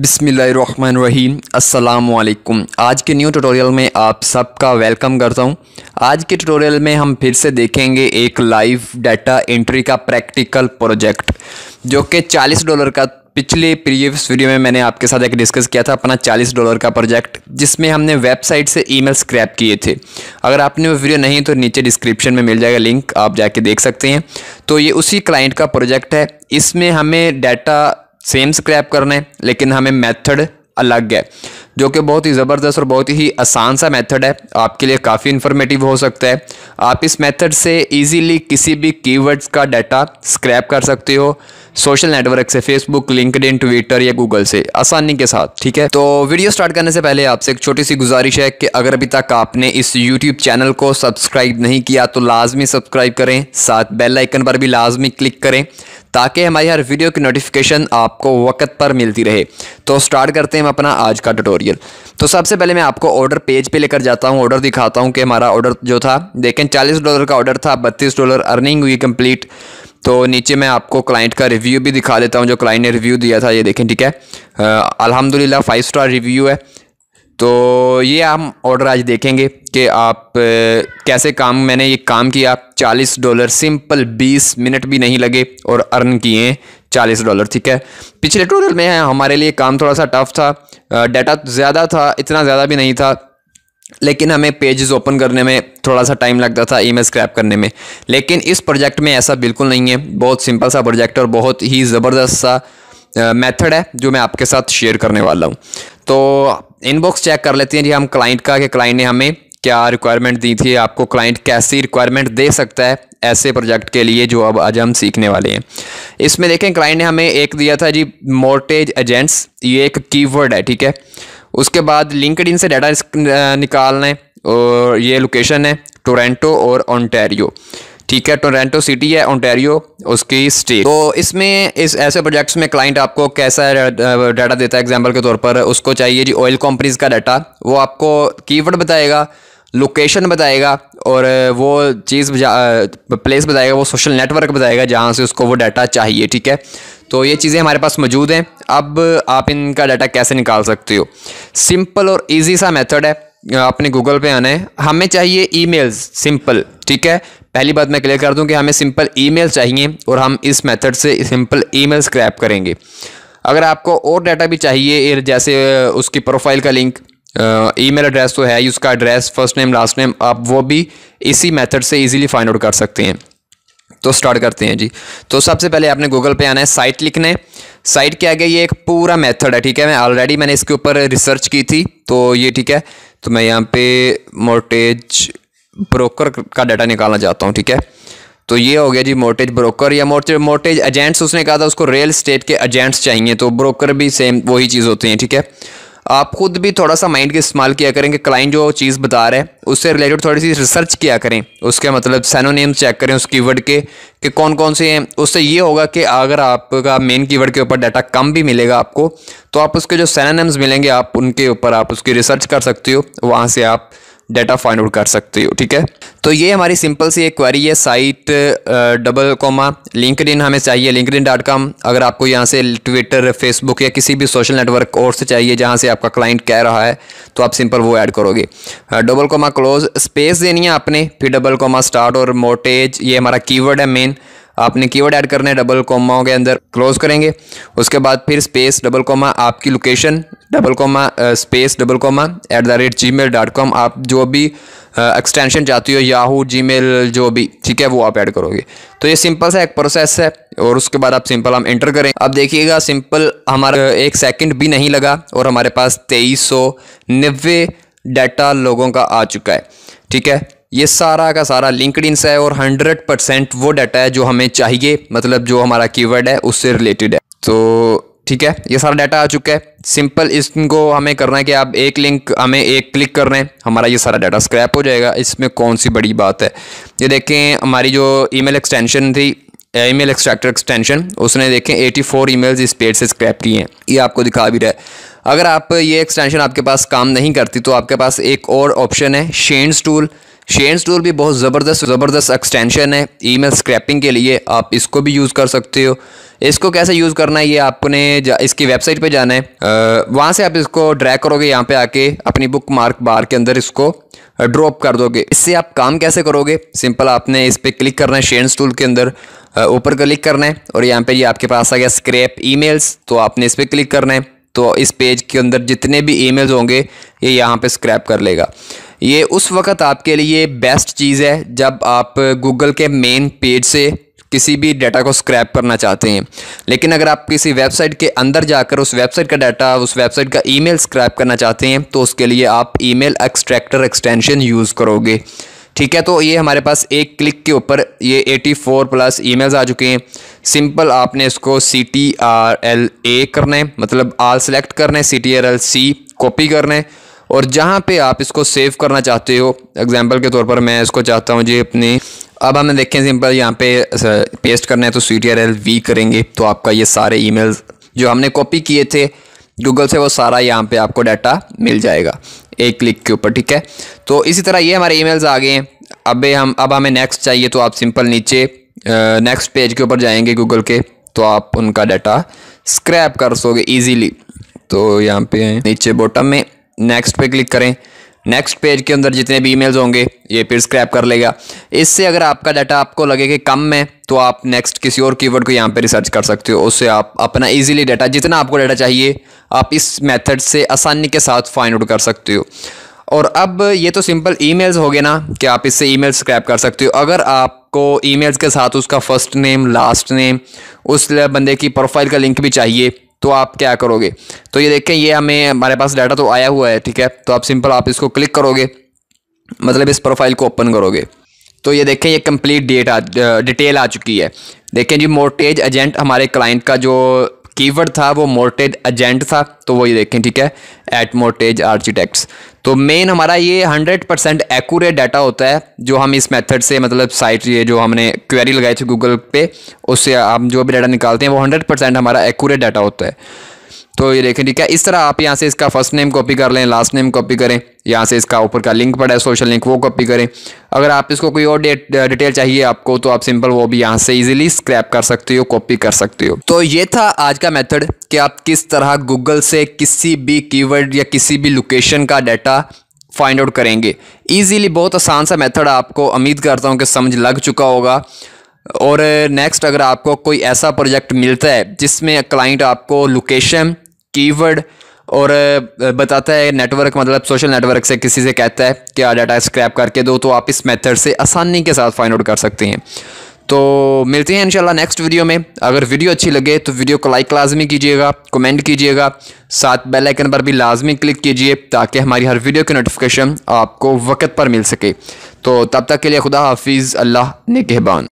बिसमीम असलकुम आज के न्यू ट्यूटोरियल में आप सबका वेलकम करता हूँ। आज के ट्यूटोरियल में हम फिर से देखेंगे एक लाइव डाटा एंट्री का प्रैक्टिकल प्रोजेक्ट, जो कि 40 डॉलर का पिछले प्रीवियस वीडियो में मैंने आपके साथ एक डिस्कस किया था अपना 40 डॉलर का प्रोजेक्ट, जिसमें हमने वेबसाइट से ईमेल स्क्रैप किए थे। अगर आपने वो वीडियो नहीं तो नीचे डिस्क्रिप्शन में मिल जाएगा लिंक, आप जाके देख सकते हैं। तो ये उसी क्लाइंट का प्रोजेक्ट है। इसमें हमें डाटा सेम स्क्रैप करना है, लेकिन हमें मेथड अलग है, जो कि बहुत ही ज़बरदस्त और बहुत ही आसान सा मेथड है। आपके लिए काफ़ी इन्फॉर्मेटिव हो सकता है। आप इस मेथड से इजीली किसी भी कीवर्ड्स का डाटा स्क्रैप कर सकते हो सोशल नेटवर्क से फेसबुक लिंकड ट्विटर या गूगल से, आसानी के साथ, ठीक है? तो वीडियो स्टार्ट करने से पहले आपसे एक छोटी सी गुजारिश है कि अगर अभी तक आपने इस यूट्यूब चैनल को सब्सक्राइब नहीं किया तो लाजमी सब्सक्राइब करें, साथ बेल आइकन पर भी लाजमी क्लिक करें ताकि हमारी हर वीडियो की नोटिफिकेशन आपको वक्त पर मिलती रहे। तो स्टार्ट करते हैं हम अपना आज का ट्यूटोरियल तो सबसे पहले मैं आपको ऑर्डर पेज पे लेकर जाता हूँ ऑर्डर दिखाता हूँ कि हमारा ऑर्डर जो था, देखें, चालीस डॉलर का ऑर्डर था, बत्तीस डॉलर अर्निंग हुई कंप्लीट तो नीचे मैं आपको क्लाइंट का रिव्यू भी दिखा देता हूँ, जो क्लाइंट ने रिव्यू दिया था, ये देखें, ठीक है? अल्हम्दुलिल्लाह फाइव स्टार रिव्यू है। तो ये हम ऑर्डर आज देखेंगे। कि आप कैसे काम, मैंने ये काम किया, चालीस डॉलर, सिंपल बीस मिनट भी नहीं लगे और अर्न किए चालीस डॉलर, ठीक है? पिछले टोटल में हमारे लिए काम थोड़ा सा टफ था डाटा ज़्यादा था, इतना ज़्यादा भी नहीं था, लेकिन हमें पेजेस ओपन करने में थोड़ा सा टाइम लगता था ईमेल स्क्रैप करने में। लेकिन इस प्रोजेक्ट में ऐसा बिल्कुल नहीं है, बहुत सिंपल सा प्रोजेक्ट और बहुत ही ज़बरदस्त सा मेथड है, जो मैं आपके साथ शेयर करने वाला हूँ। तो इनबॉक्स चेक कर लेते हैं जी हम क्लाइंट का, कि क्लाइंट ने हमें क्या रिक्वायरमेंट दी थी, आपको क्लाइंट कैसी रिक्वायरमेंट दे सकता है ऐसे प्रोजेक्ट के लिए जो अब आज हम सीखने वाले हैं। इसमें देखें क्लाइंट ने हमें एक दिया था जी मोर्टेज एजेंट्स ये एक कीवर्ड है, ठीक है? उसके बाद लिंकड से डाटा निकालना है और ये लोकेशन है टोरेंटो और ओंटेरियो ठीक है टोरेंटो सिटी है ओंटेरियो उसकी स्टेट तो इसमें, इस, ऐसे प्रोजेक्ट्स में क्लाइंट आपको कैसा डाटा देता है? एग्जांपल के तौर पर उसको चाहिए जी ऑयल कंपनीज़ का डाटा वो आपको कीवर्ड बताएगा लोकेशन बताएगा और वो चीज़ प्लेस बताएगा, वो सोशल नेटवर्क बताएगा जहाँ से उसको वो डाटा चाहिए, ठीक है? तो ये चीज़ें हमारे पास मौजूद हैं। अब आप इनका डाटा कैसे निकाल सकते हो? सिंपल और ईजी सा मेथड है। अपने गूगल पे आना है। हमें चाहिए ईमेल्स सिंपल ठीक है? पहली बात मैं क्लियर कर दूँ कि हमें सिंपल ईमेल चाहिए और हम इस मेथड से सिंपल ईमेल स्क्रैप करेंगे। अगर आपको और डाटा भी चाहिए जैसे उसकी प्रोफ़ाइल का लिंक ईमेल एड्रेस तो है ही, उसका address first name last name आप वो भी इसी मेथड से इजीली फाइंड आउट कर सकते हैं। तो स्टार्ट करते हैं जी। तो सबसे पहले आपने गूगल पे आना है साइट लिखना। है साइट के आगे ये एक पूरा मेथड है, ठीक है? मैं ऑलरेडी मैंने इसके ऊपर रिसर्च की थी तो ये ठीक है। तो मैं यहाँ पे मोर्टेज ब्रोकर का डाटा निकालना चाहता हूँ, ठीक है? तो ये हो गया जी मोर्टेज ब्रोकर या मोर्टेज मोर्टेज एजेंट्स उसने कहा था उसको रियल स्टेट के एजेंट्स चाहिए तो ब्रोकर भी सेम वही चीज़ होती है, ठीक है? आप खुद भी थोड़ा सा माइंड के इस्तेमाल किया करें कि क्लाइंट जो चीज़ बता रहा है, उससे रिलेटेड थोड़ी सी रिसर्च किया करें। उसके मतलब सैनोनेम चेक करें उस कीवर्ड के, कि कौन कौन से हैं। उससे ये होगा कि अगर आपका मेन कीवर्ड के ऊपर डाटा कम भी मिलेगा आपको तो आप उसके जो सैनोनेम्स मिलेंगे, आप उनके ऊपर आप उसकी रिसर्च कर सकते हो। वहाँ से आप डाटा फाइंड आउट कर सकते हो, ठीक है? तो ये हमारी सिंपल सी एक क्वेरी है site double comma LinkedIn हमें चाहिए लिंकड डॉट कॉम अगर आपको यहाँ से ट्विटर फेसबुक या किसी भी सोशल नेटवर्क और से चाहिए जहाँ से आपका क्लाइंट कह रहा है तो आप सिंपल वो ऐड करोगे। डबल कॉमा क्लोज स्पेस देनी है आपने, फिर डबल कॉमा स्टार्ट और मोटेज ये हमारा कीवर्ड है मेन आपने कीवर्ड ऐड करना है डबल कॉमा के अंदर क्लोज करेंगे। उसके बाद फिर स्पेस डबल कोमा आपकी location double comma space double comma at the rate Gmail dot com आप जो भी एक्सटेंशन चाहती हो याहू जी मेल जो भी, ठीक है, वो आप ऐड करोगे। तो ये सिंपल सा एक प्रोसेस है और उसके बाद आप सिंपल हम एंटर करें। अब देखिएगा सिंपल हमारा एक सेकंड भी नहीं लगा और हमारे पास तेईस सौ नब्बे डाटा लोगों का आ चुका है, ठीक है? ये सारा का सारा लिंकड से है और हंड्रेड परसेंट वो डाटा है जो हमें चाहिए मतलब जो हमारा कीवर्ड है, उससे रिलेटेड है। तो ठीक है, ये सारा डाटा आ चुका है। सिंपल इसको हमें करना है कि आप एक लिंक हमें एक क्लिक कर रहे हैं, हमारा ये सारा डाटा स्क्रैप हो जाएगा। इसमें कौन सी बड़ी बात है? ये देखें, हमारी जो ईमेल एक्सटेंशन थी ईमेल एक्सट्रैक्टर एक्सटेंशन उसने देखें 84 फोर ईमेल्स इस पेज से स्क्रैप किए हैं। ये आपको दिखा भी रहा है। अगर आप ये एक्सटेंशन आपके पास काम नहीं करती तो आपके पास एक और ऑप्शन है शेन्स टूल शेयर्स टूल भी बहुत ज़बरदस्त ज़बरदस्त एक्सटेंशन है। ईमेल स्क्रैपिंग के लिए आप इसको भी यूज़ कर सकते हो। इसको कैसे यूज़ करना है, ये आपने इसकी वेबसाइट पे जाना है। वहाँ से आप इसको ड्रैग करोगे, यहाँ पे आके अपनी बुक मार्क बार के अंदर इसको ड्रॉप कर दोगे। इससे आप काम कैसे करोगे? सिंपल आपने इस पर क्लिक करना है शेयर्स टूल के अंदर। ऊपर क्लिक करना है और यहाँ पे ये आपके पास आ गया स्क्रैप ईमेल्स तो आपने इस पर क्लिक करना है। तो इस पेज के अंदर जितने भी ईमेल्स होंगे, ये यहाँ पे स्क्रैप कर लेगा। ये उस वक्त आपके लिए बेस्ट चीज़ है जब आप गूगल के मेन पेज से किसी भी डाटा को स्क्रैप करना चाहते हैं। लेकिन अगर आप किसी वेबसाइट के अंदर जाकर उस वेबसाइट का डाटा उस वेबसाइट का ईमेल स्क्रैप करना चाहते हैं तो उसके लिए आप ईमेल एक्सट्रैक्टर एक्सटेंशन यूज़ करोगे। ठीक है तो ये हमारे पास एक क्लिक के ऊपर ये 84 प्लस ईमेल्स आ चुके हैं। सिंपल आपने इसको C T R L A करना है मतलब आल सेलेक्ट करना है C T R L C copy करना है। और जहाँ पे आप इसको सेव करना चाहते हो एग्जांपल के तौर पर मैं इसको चाहता हूँ जी अपनी, अब हमें देखें सिंपल यहाँ पे पेस्ट करना है तो C T R L V करेंगे तो आपका ये सारे ईमेल्स जो हमने कॉपी किए थे गूगल से वो सारा यहाँ पे आपको डाटा मिल जाएगा, एक क्लिक के ऊपर, ठीक है? तो इसी तरह ये हमारे ईमेल्स आ गए हैं, अब हम, अब हमें नेक्स्ट चाहिए तो आप सिंपल नीचे नेक्स्ट पेज के ऊपर जाएँगे गूगल के तो आप उनका डाटा स्क्रैप कर सोगे ईजीली तो यहाँ पे नीचे बॉटम में नेक्स्ट पे क्लिक करें। नेक्स्ट पेज के अंदर जितने भी ईमेल्स होंगे, ये फिर स्क्रैप कर लेगा। इससे अगर आपका डाटा आपको लगे कि कम है तो आप नेक्स्ट किसी और कीवर्ड को यहाँ पे रिसर्च कर सकते हो। उससे आप अपना इजीली डाटा जितना आपको डाटा चाहिए, आप इस मेथड से आसानी के साथ फाइंड आउट कर सकते हो। और अब ये तो सिंपल ईमेल्स हो गए ना, कि आप इससे ईमेल स्क्रैप कर सकते हो। अगर आपको ईमेल्स के साथ उसका फ़र्स्ट नेम लास्ट नेम उस बंदे की प्रोफ़ाइल का लिंक भी चाहिए तो आप क्या करोगे? तो ये देखें, ये हमें, हमारे पास डाटा तो आया हुआ है, ठीक है? तो आप सिंपल आप इसको क्लिक करोगे मतलब इस प्रोफ़ाइल को ओपन करोगे। तो ये देखें, ये कंप्लीट डेटा डिटेल आ चुकी है। देखें जी मोर्टेज एजेंट हमारे क्लाइंट का जो कीवर्ड था, वो मोर्टेज एजेंट था तो वो ये देखें, ठीक है? एट मोर्टेज आर्किटेक्ट्स तो मेन हमारा ये हंड्रेड परसेंट एक्यूरेट डाटा होता है, जो हम इस मेथड से मतलब साइट ये जो हमने क्वेरी लगाई थी गूगल पे, उससे हम जो भी डाटा निकालते हैं, वो हंड्रेड परसेंट हमारा एक्यूरेट डाटा होता है। तो ये देखें, ठीक है? इस तरह आप यहाँ से इसका फ़र्स्ट नेम कॉपी कर लें लास्ट नेम कॉपी करें। यहाँ से इसका ऊपर का लिंक पड़ा है सोशल लिंक वो कॉपी करें। अगर आप इसको कोई और डेट डिटेल चाहिए आपको तो आप सिंपल वो भी यहाँ से इजीली स्क्रैप कर सकते हो कॉपी कर सकते हो। तो ये था आज का मेथड कि आप किस तरह गूगल से किसी भी कीवर्ड या किसी भी लोकेशन का डाटा फाइंड आउट करेंगे। ईजीली बहुत आसान सा मेथड आपको, उम्मीद करता हूँ कि समझ लग चुका होगा। और नेक्स्ट अगर आपको कोई ऐसा प्रोजेक्ट मिलता है, जिसमें क्लाइंट आपको लोकेशन कीवर्ड और बताता है नेटवर्क मतलब सोशल नेटवर्क से किसी से कहता है कि आ डाटा स्क्रैप करके दो तो आप इस मेथड से आसानी के साथ फाइंड आउट कर सकते हैं। तो मिलते हैं इंशाल्लाह नेक्स्ट वीडियो में। अगर वीडियो अच्छी लगे तो वीडियो को लाइक लाजमी कीजिएगा कमेंट कीजिएगा, साथ बेल आइकन पर भी लाजमी क्लिक कीजिए, ताकि हमारी हर वीडियो की नोटिफिकेशन आपको वक्त पर मिल सके। तो तब तक के लिए खुदा हाफिज़, अल्लाह ने कहबान